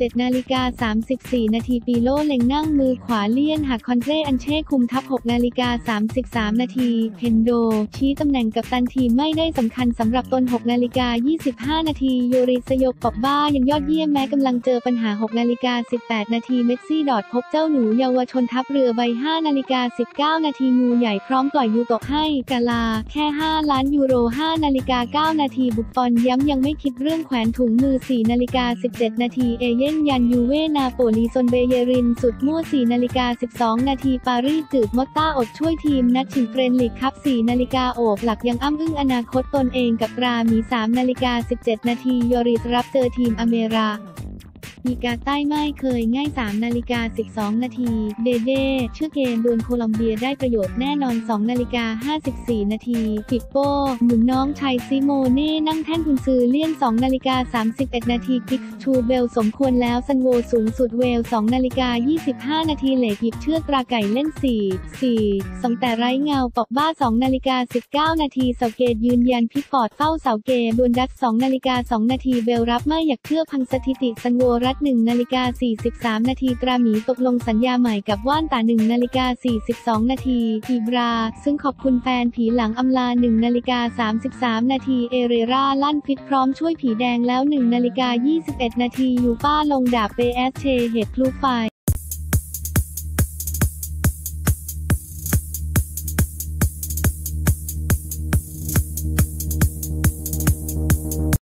17นาฬิกา34 นาทีปีโลเล็งนั่งมือขวาเลี่ยนหักคอนเทรอันเช่คุมทัพ6นาฬิกา33 นาทีเพนโด ชี้ตำแหน่งกับตันทีไม่ได้สำคัญสำหรับตน6นาฬิกา25 นาทีโยริสยกปอบบ้ายังยอดเยี่ยมแม้กำลังเจอปัญหา6นาฬิกา18 นาทีเมสซี่ดอดพบเจ้าหนูเยาวชนทัพเรือใบ5นาฬิกา19 นาทีงูใหญ่พร้อมปล่อยยูโตะให้กาลา แค่ 5 ล้านยูโร5นาฬิกา9นาทีบุฟฟอนย้ำยังไม่คิดเรื่องแขวนถุงมือ4นาฬิกา17 นาทีเอเย่นยันยูเวนาโปลีซนเบเยรินสุดมั่ว4นาฬิกา 12 นาทีปารีสจืดมอตต้าอดช่วยทีม นัดชิงเฟรนลีกครับ4นาฬิกาโอบหลักยังอ้ำอึ้งอนาคตตนเองกับรามี3นาฬิกา 17 นาทียอริสรับเจอทีมอเมรา มีกาใต้ไม่เคยง่าย3นาฬิกา12 นาที เดเดเชื่อเกมดวลโคลอมเบียได้ประโยชน์แน่นอน2นาฬิกา54 นาทีปิปโป้หนุนน้องชายซิโมเน่นั่งแท่นคุณซือเลี่ยน2นาฬิกา31 นาทีกิกชูเบลสมควรแล้วซันโวสูงสุดเวล2นาฬิกา25 นาทีเหล็กหยิบเชือกกราไก่เล่น 4 4 2แต่ไร้เงาปอกบ้า2นาฬิกา19 นาทีเสาเกตยืนยันพิกฟอร์ดเฝ้าเสาเกดวลดัต2นาฬิกา2นาทีเบลรับไม่อยากเชื่อพังสถิติซันโวรฐ1นาฬิกา43 นาทีตราหมีตกลงสัญญาใหม่กับว่านตา1นาฬิกา42 นาทีอีบรา ซึ่งขอบคุณแฟนผีหลังอำลา1นาฬิกา33 นาทีเอเรราลั่นฟิตพร้อมช่วยผีแดงแล้ว1นาฬิกา21 นาทียูป้าลงดาบเปเอสเชเหตุพลุไฟ